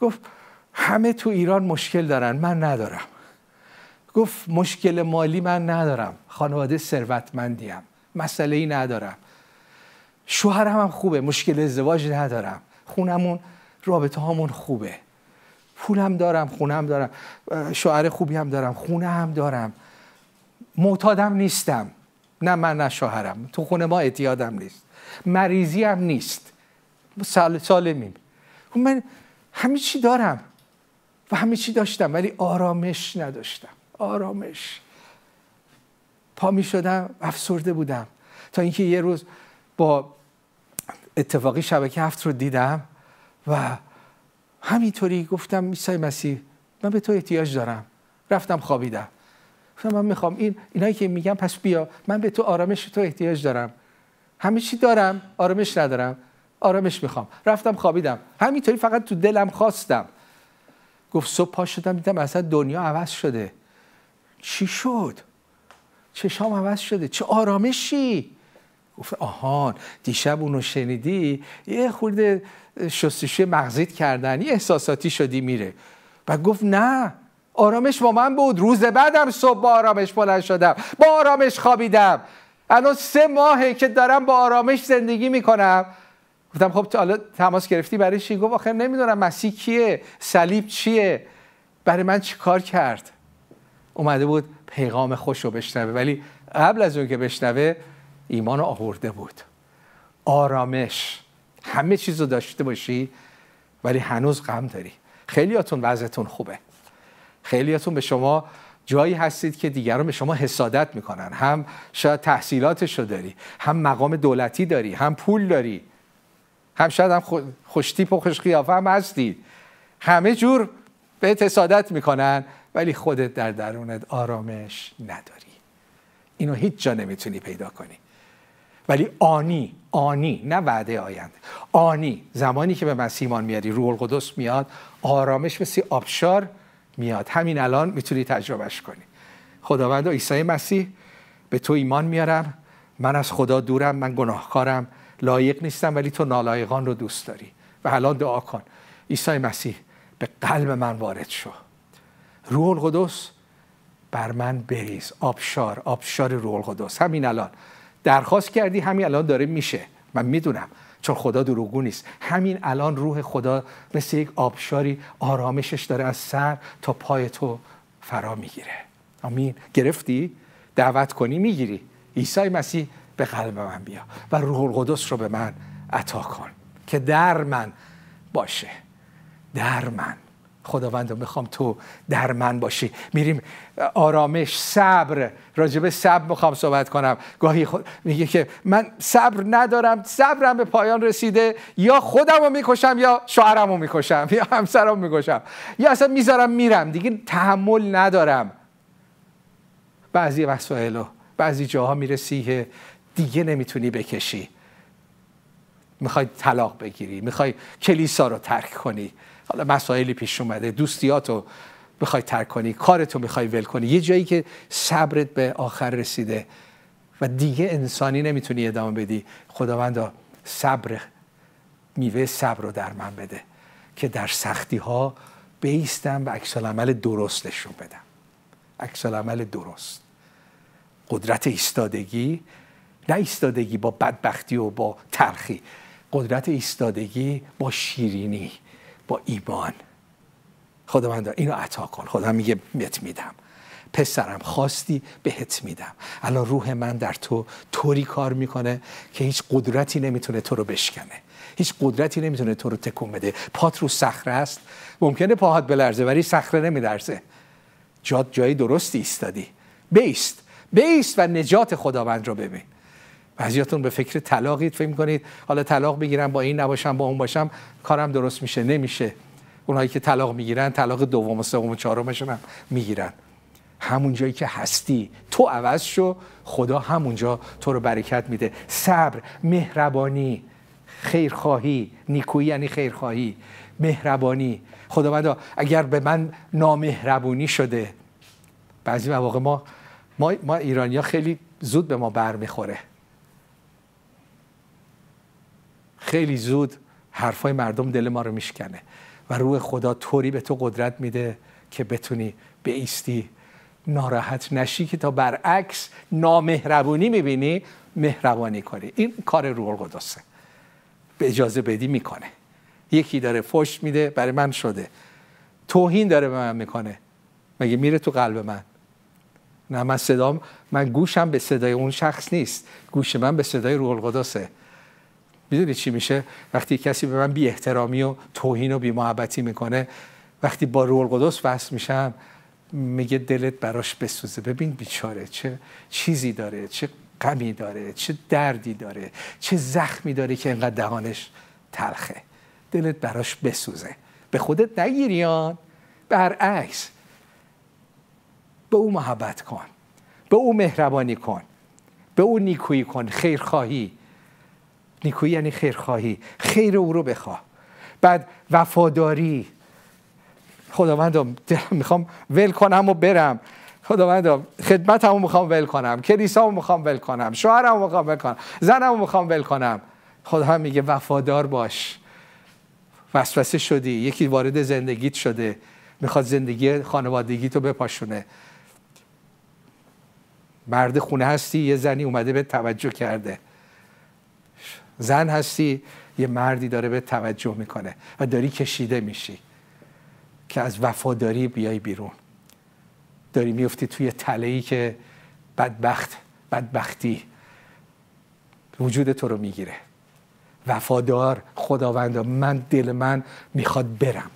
گفت همه تو ایران مشکل دارن. من ندارم. گفت مشکل مالی من ندارم. خانواده ثروتمندیم. مسئله ای ندارم. شوهرم هم خوبه. مشکل ازدواج ندارم. خونمون رابطه هامون خوبه. پولم دارم خونم دارم. شوهر خوبی هم دارم. خونه هم دارم. معتادم نیستم. نه من نه شوهرم. تو خونه ما اعتیادم نیست. مریضی هم نیست. سال سالمیم خب من همه چی دارم و همه چی داشتم ولی آرامش نداشتم. آرامش. پا می شدم افسرده بودم. تا اینکه یه روز با اتفاقی شبکه هفت رو دیدم و همینطوری گفتم میسای مسیح من به تو احتیاج دارم. رفتم خوابیدم. گفتم من می‌خوام این اینایی که میگم پس بیا من به تو آرامش تو احتیاج دارم. همه چی دارم آرامش ندارم آرامش می‌خوام. رفتم خوابیدم. همینطوری فقط تو دلم خواستم. گفت صبح پا شدم دیدم اصلا دنیا عوض شده. چی شد؟ چشام عوض شده. چه آرامشی؟ گفت آهان دیشب اونو شنیدی؟ یه خورده شستشوی مغزیت کردن یه احساساتی شدی میره. و گفت نه آرامش با من بود. روز بعدم صبح با آرامش بلند شدم. با آرامش خوابیدم. الان سه ماهه که دارم با آرامش زندگی می‌کنم. گفتم خب حالا تماس گرفتی برای چی؟ گفت آخر نمی‌دونم مسیح کیه صلیب چیه؟ برای من چی کار کرد؟ اومده بود پیغام خوش رو بشنوه. ولی قبل از اون که بشنوه ایمان رو آورده بود. آرامش. همه چیز رو داشته باشی ولی هنوز غم داری. خیلیاتون وضعتون خوبه. خیلیاتون به شما جایی هستید که دیگران به شما حسادت می‌کنن. هم شاید تحصیلاتش رو داری هم مقام دولتی داری هم پول داری. هم شاید هم خوشتیپ و خوش قیافه هم هستی. همه جور به حسادت می‌کنن ولی خودت در درونت آرامش نداری. اینو هیچ جا نمی‌تونی پیدا کنی. ولی آنی آنی نه وعده آینده. آنی زمانی که به مسیحمان میاری روح القدس میاد آرامش مثل آبشار میاد. همین الان می‌تونی تجربهش کنی. خداوند و عیسی مسیح به تو ایمان میارم. من از خدا دورم من گناهکارم. لایق نیستم ولی تو نالایقان رو دوست داری. و الان دعا کن. عیسی مسیح به قلب من وارد شو. روح القدس بر من بریز. آبشار آبشار روح القدس. همین الان. درخواست کردی همین الان داره میشه. من می‌دونم. چون خدا دروغگو نیست. همین الان روح خدا مثل یک آبشاری آرامشش داره از سر تا پای تو فرا می‌گیره. آمین. گرفتی؟ دعوت کنی می‌گیری. عیسی مسیح به قلب من بیا و روح القدس رو به من عطا کن که در من باشه. در من. خداوند می‌خوام تو در من باشی. میریم آرامش صبر. راجب صبر می‌خوام صحبت کنم. گاهی خود میگه که من صبر ندارم صبرم به پایان رسیده. یا خودم رو می‌کشم یا شوهرم رو می‌کشم یا همسرم رو می‌کشم. یا اصلا می‌ذارم میرم. دیگه تحمل ندارم. بعضی وسایل بعضی جاها می‌رسی دیگه نمی‌تونی بکشی. می‌خوای طلاق بگیری می‌خوای کلیسا رو ترک کنی. حالا مسائلی پیش اومده. دوستیاتو بخوای ترک کنی کارتو می‌خوای ول کنی. یه جایی که صبرت به آخر رسیده و دیگه انسانی نمی‌تونی ادامه بدی. خداوندا صبر میوه صبر رو در من بده که در سختی ها بیستم و عکس عمل درستشون بدم. عکس عمل درست. قدرت ایستادگی نه ایستادگی با بدبختی و با تلخی قدرت ایستادگی با شیرینی. با ایمان. خداوند اینو عطا کن. خدا میگه بهت میدم. پسرم خواستی بهت میدم. الان روح من در تو طوری کار می‌کنه که هیچ قدرتی نمی‌تونه تو رو بشکنه. هیچ قدرتی نمی‌تونه تو رو تکون بده. پات رو صخره است. ممکنه پاهات بلرزه ولی صخره نمیلرزه. جاد جایی درستی ایستادی. بیست. بیست و نجات خداوند رو ببین. بعضیاتون به فکر طلاقید فکر می‌کنید حالا طلاق بگیرم با این نباشم با اون باشم کارم درست میشه؟ نمیشه. اونایی که طلاق می‌گیرن طلاق دوم و سوم و چهارمشون هم می‌گیرن. همون جایی که هستی. تو عوض شو خدا همونجا تو رو برکت میده. صبر مهربانی. خیرخواهی. نیکویی یعنی خیرخواهی. مهربانی. خداوندا اگر به من نامهربونی شده بعضی مواقع ما ما, ما ایرانیا خیلی زود به ما برمیخوره خیلی زود حرفای مردم دل ما رو میشکنه و روح خدا طوری به تو قدرت میده که بتونی ایستی ناراحت نشی که تا برعکس نامهربونی می‌بینی مهربانی کنی. این کار روح القدسه. به اجازه بدی می‌کنه. یکی داره فش میده برای من شده. توهین داره به من می‌کنه. مگه میره تو قلب من؟ نه من صدام من گوشم به صدای اون شخص نیست. گوش من به صدای روح القدسه. می‌دونی چی میشه؟ وقتی کسی به من بی احترامی و توهین و بی محبتی می‌کنه وقتی با روح القدس وصل میشم میگه دلت براش بسوزه. ببین بیچاره چه چیزی داره چه غمی داره چه دردی داره چه زخمی داره که انقدر دهانش تلخه. دلت براش بسوزه. به خودت نگیریان برعکس به او محبت کن. به او مهربانی کن. به او نیکویی کن. خیرخواهی. نیکویی یعنی خیرخواهی. خیر او رو بخواه. بعد وفاداری. خداوند می‌خوام ول کنم و برم. خداوند خدمتمو می‌خوام ول کنم. کلیسامو می‌خوام ول کنم. شوهرمو می‌خوام ول کنم. زنمو می‌خوام ول کنم. خدا هم میگه وفادار باش. وسوسه شدی. یکی وارد زندگیت شده. می‌خواد زندگی خانوادگی تو بپاشونه. مرد خونه هستی. یه زنی اومده به توجه کرده. زن هستی یه مردی داره به توجه می‌کنه و داری کشیده میشی که از وفاداری بیای بیرون. داری میفتی توی تله ای که بدبخت بدبختی وجود تو رو می‌گیره. وفادار خداوند من دل من می‌خواد برم.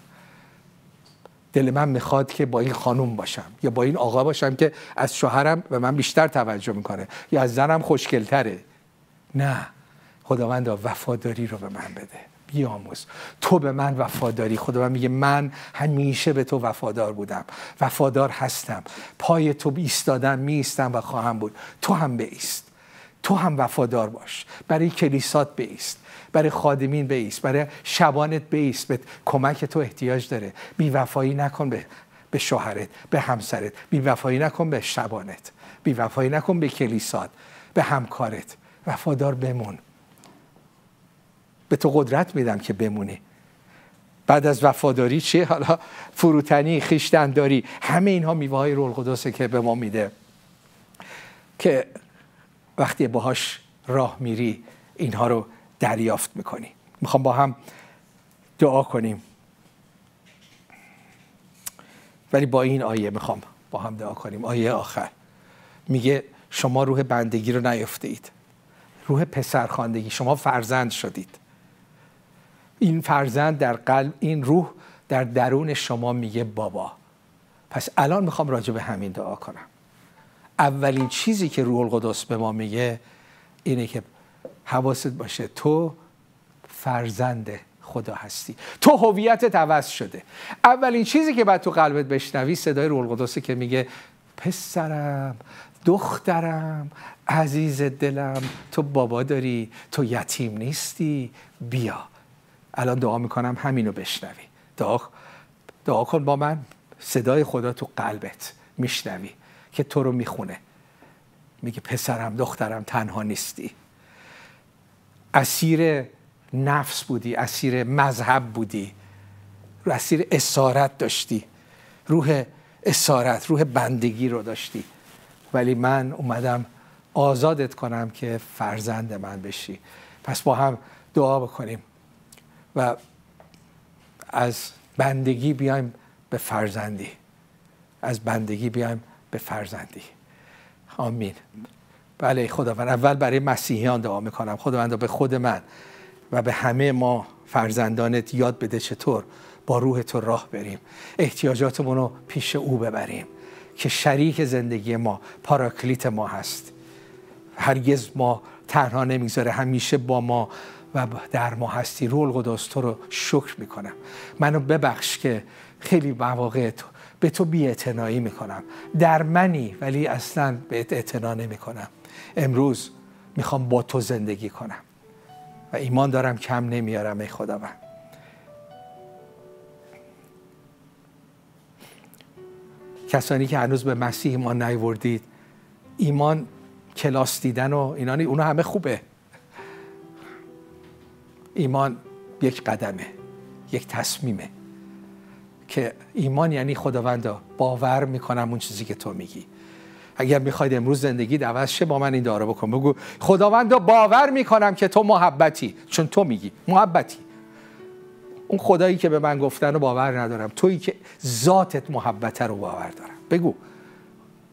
دل من می‌خواد که با این خانوم باشم یا با این آقا باشم که از شوهرم به من بیشتر توجه می‌کنه یا از زنم خوشگلتره. نه. خداوند وفاداری رو به من بده. بیاموز تو به من وفاداری. خدا میگه من همیشه به تو وفادار بودم. وفادار هستم. پای تو ایستادم میستم و خواهم بود. تو هم بیست. تو هم وفادار باش. برای کلیسات بیست. برای خادمین بیست. برای شبانت بیست. به کمک تو احتیاج داره. بی وفایی نکن به به شوهرت به همسرت. بی وفایی نکن به شبانت. بی وفایی نکن به کلیسات. به همکارت. وفادار بمون. به تو قدرت میدم که بمونی. بعد از وفاداری چیه؟ حالا فروتنی خیشتنداری همه اینها میوه های رول قدسه که به ما میده. که وقتی باهاش راه میری اینها رو دریافت می‌کنی. می‌خوام با هم دعا کنیم. ولی با این آیه می‌خوام با هم دعا کنیم. آیه آخر. میگه شما روح بندگی رو نیافته اید روح پسرخواندگی شما فرزند شدید. این فرزند در قلب این روح در درون شما میگه بابا پس الان می‌خوام راجع به همین دعا کنم. اولین چیزی که روح القدس به ما میگه اینه که حواست باشه تو فرزند خدا هستی. تو هویتت عوض شده. اولین چیزی که بعد تو قلبت بشنوی صدای روح القدس که میگه پسرم دخترم عزیز دلم تو بابا داری تو یتیم نیستی بیا. الان دعا می‌کنم همینو بشنوی. دعا, دعا کن با من. صدای خدا تو قلبت میشنوی که تو رو می‌خونه. میگه پسرم دخترم تنها نیستی. اسیر نفس بودی اسیر مذهب بودی. اسیر اسارت داشتی. روح اسارت روح بندگی رو داشتی. ولی من اومدم آزادت کنم که فرزند من بشی. پس با هم دعا بکنیم. و از بندگی بیایم به فرزندی. از بندگی بیایم به فرزندی. آمین. بله خداوند. اول برای مسیحیان دعا می‌کنم. خداوند به خود من و به همه ما فرزندانت یاد بده چطور با روح تو راه بریم. احتیاجاتمون رو پیش او ببریم که شریک زندگی ما پاراکلیت ما هست. هرگز ما تنها نمی‌ذاره همیشه با ما و در ما هستی. رول قدس تو رو شکر می‌کنم. منو ببخش که خیلی مواقع تو به تو بی می‌کنم. در منی ولی اصلا به اعتنا نمی‌کنم. امروز می‌خوام با تو زندگی کنم. و ایمان دارم کم نمیارم ای خداوند. کسانی که هنوز به مسیح ایمان نیوردید ایمان کلاس دیدن و اینا اونو همه خوبه. ایمان یک قدمه یک تصمیمه که ایمان یعنی خداوندا باور می‌کنم اون چیزی که تو میگی. اگر می‌خواید امروز زندگی عوض شه با من این داره بکن. بگو خداوندا باور می‌کنم که تو محبتی. چون تو میگی محبتی. اون خدایی که به من گفتن رو باور ندارم. تویی که ذاتت محبت رو باور دارم. بگو.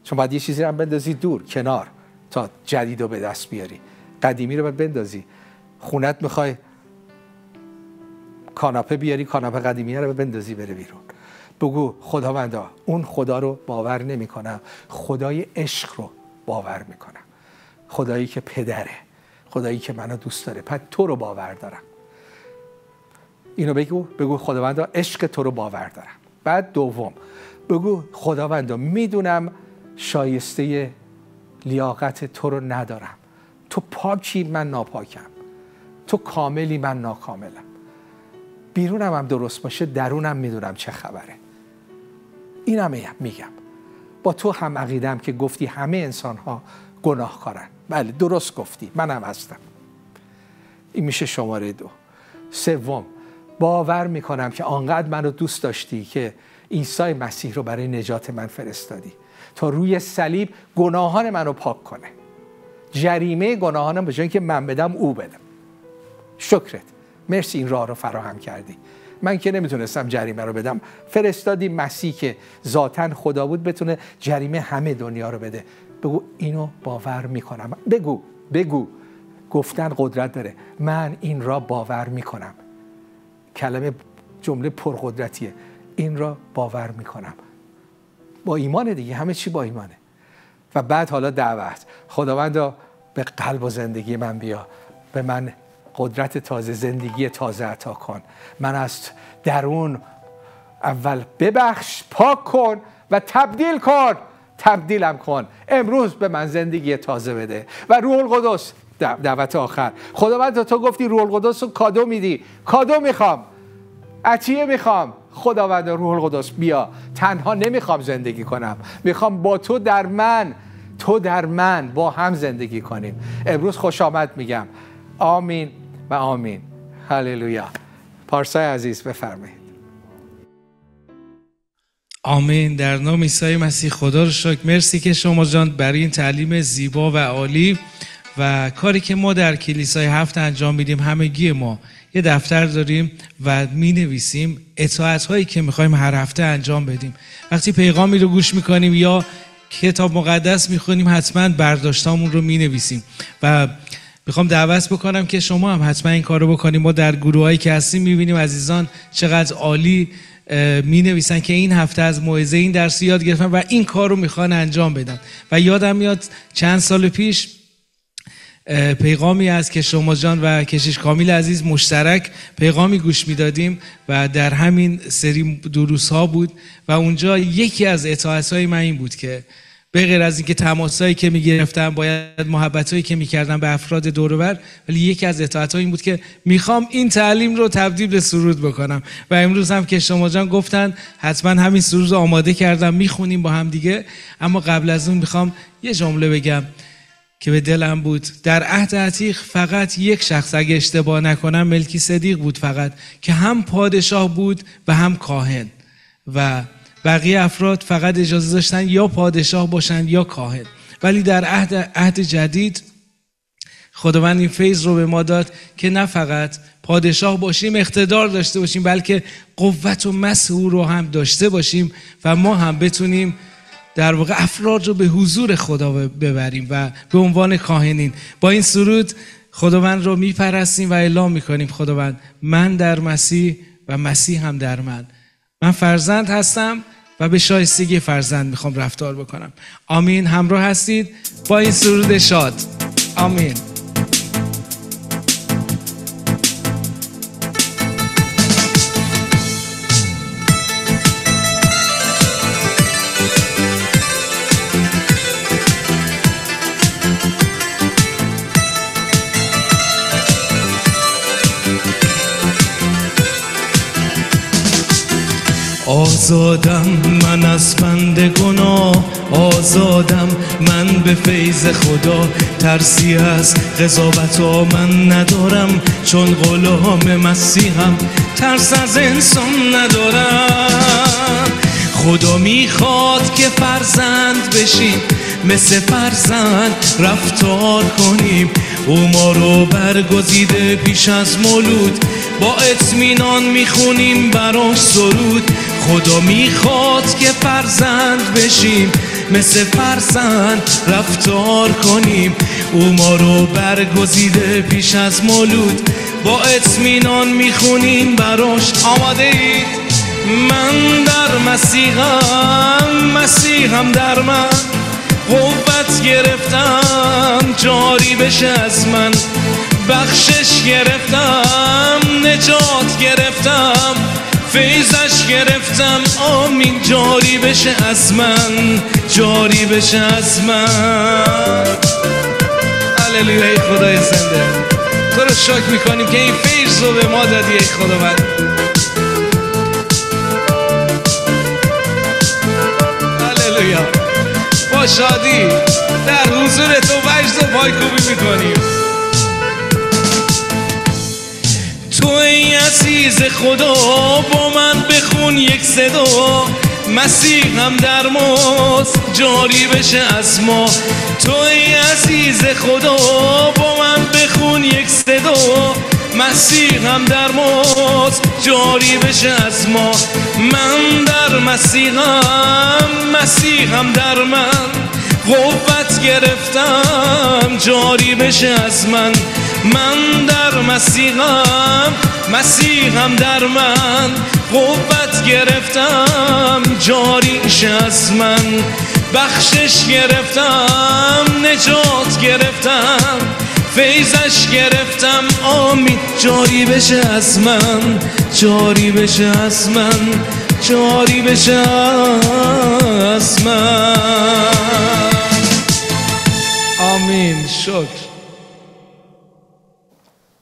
چون باید یه چیزی رو بندازی دور کنار تا جدید رو به دست بیاری. قدیمی رو باید بندازی. خونت می‌خوای کاناپه بیاری کاناپه قدیمی رو بندازی بره بیرون. بگو خداوندا اون خدا رو باور نمی کنم خدای عشق رو باور می‌کنم. خدایی که پدره خدایی که منو دوست داره. پس تو رو باور دارم. اینو بگو بگو خداوندا عشق تو رو باور دارم. بعد دوم بگو خداوندا می‌دونم شایسته لیاقت تو رو ندارم. تو پاکی من ناپاکم. تو کاملی من ناکاملم. بیرونم هم درست باشه درونم می‌دونم چه خبره. اینم میگم با تو هم عقیدم که گفتی همه انسان ها گناه کارن بله درست گفتی. منم هستم. این میشه شماره دو. سوم باور می‌کنم که آنقدر منو دوست داشتی که عیسی مسیح رو برای نجات من فرستادی. تا روی صلیب گناهان منو پاک کنه. جریمه گناهانم به که من بدم او بدم شکرت. مرسی این راه رو فراهم کردی. من که نمی‌تونستم جریمه رو بدم. فرستادی مسیح که ذاتا خدا بود بتونه جریمه همه دنیا رو بده. بگو اینو باور می‌کنم. بگو بگو. گفتن قدرت داره. من این را باور می‌کنم. کلمه جمله پرقدرتیه. این را باور می‌کنم. با ایمان دیگه همه چی با ایمانه. و بعد حالا دعوت. خداوندا به قلب و زندگی من بیا. به من قدرت تازه زندگی تازه عطا کن. من از درون اول ببخش پاک کن و تبدیل کن. تبدیلم کن. امروز به من زندگی تازه بده. و روح القدس دعوت آخر. خداوند تو گفتی روح القدس رو کادو میدی. کادو می‌خوام. عطیه می‌خوام. خداوند روح القدس بیا. تنها نمی‌خوام زندگی کنم. می‌خوام با تو در من تو در من با هم زندگی کنیم. امروز خوش آمد میگم. آمین. و آمین. هللویا. پارسای عزیز بفرمایید. آمین. در نام عیسی مسیح خدا رو شکر. مرسی که شما جان برای این تعلیم زیبا و عالی و کاری که ما در کلیسای هفت انجام میدیم همگی ما یه دفتر داریم و می نویسیم اطاعت هایی که می‌خوایم هر هفته انجام بدیم. وقتی پیغامی رو گوش می‌کنیم یا کتاب مقدس می‌خونیم حتما برداشتامون رو می نویسیم و می‌خوام دعوت بکنم که شما هم حتما این کارو بکنیم. ما در گروه هایی که هستیم می‌بینیم عزیزان چقدر عالی می نویسن که این هفته از موعظه این درس یاد گرفتن و این کار رو می‌خوان انجام بدن. و یادم میاد چند سال پیش پیغامی است که شما جان و کشیش کامیل عزیز مشترک پیغامی گوش می‌دادیم و در همین سری دروس ها بود و اونجا یکی از اطاعت های من این بود که به غیر از اینکه تماسایی که می‌گرفتم باید محبتایی که می‌کردم به افراد دورور ولی یکی از اطاعت این بود که می‌خوام این تعلیم رو تبدیل به سرود بکنم. و امروز هم که شما جان گفتن حتما همین سرود رو آماده کردم می‌خونیم با هم دیگه. اما قبل از اون می‌خوام یه جمله بگم که به دلم بود. در عهد عتیق فقط یک شخص اگه اشتباه نکنم ملکی صدیق بود فقط که هم پادشاه بود و هم کاهن. و بقیه افراد فقط اجازه داشتن یا پادشاه باشن یا کاهن. ولی در عهد, عهد جدید خداوند این فیض رو به ما داد که نه فقط پادشاه باشیم اقتدار داشته باشیم بلکه قوت و مسئول رو هم داشته باشیم و ما هم بتونیم در واقع افراد رو به حضور خدا ببریم و به عنوان کاهنین. با این سرود خداوند رو میپرستیم و اعلام می‌کنیم خداوند من در مسیح و مسیح هم در من. من فرزند هستم و به شایستگی فرزند می‌خوام رفتار بکنم. آمین. همراه هستید با این سرود شاد. آمین. آزادم من از بند گناه آزادم. من به فیض خدا ترسی از قضاوت من ندارم. چون غلام مسیحم ترس از انسان ندارم. خدا می‌خواد که فرزند بشیم مثل فرزند رفتار کنیم. او ما رو برگزیده پیش از مولود. با اطمینان می‌خونیم براش سرود. خدا می‌خواد که فرزند بشیم مثل فرزند رفتار کنیم. او ما رو برگزیده پیش از مولود. با اطمینان می‌خونیم براش. آماده اید؟ من در مسیحم مسیحم در من. قوت گرفتم جاری بشه از من. بخشش گرفتم نجات گرفتم. فیضش گرفتم آمین جاری بشه از من جاری بشه از من. هللویا ای خدای زنده. تو رو شاک می‌کنیم که این فیض رو به ما دادی ای خداوند. هللویا. با شادی در حضور تو وجد و پایکوبی می‌کنیم. تو ای عزیز خدا با من بخون یک صدا. مسیحم در ماست جاری بشه از ما. تو ای عزیز خدا با من بخون یک صدا. مسیحم در ماست جاری بشه از ما. من در مسیحم مسیحم در من. قوت گرفتم جاری بشه از من. من در مسیحم مسیحم در من قوت گرفتم جاریش از من بخشش گرفتم نجات گرفتم فیضش گرفتم آمین. جاری بشه از من جاری بشه از من جاری بشه از من. آمین. شکر.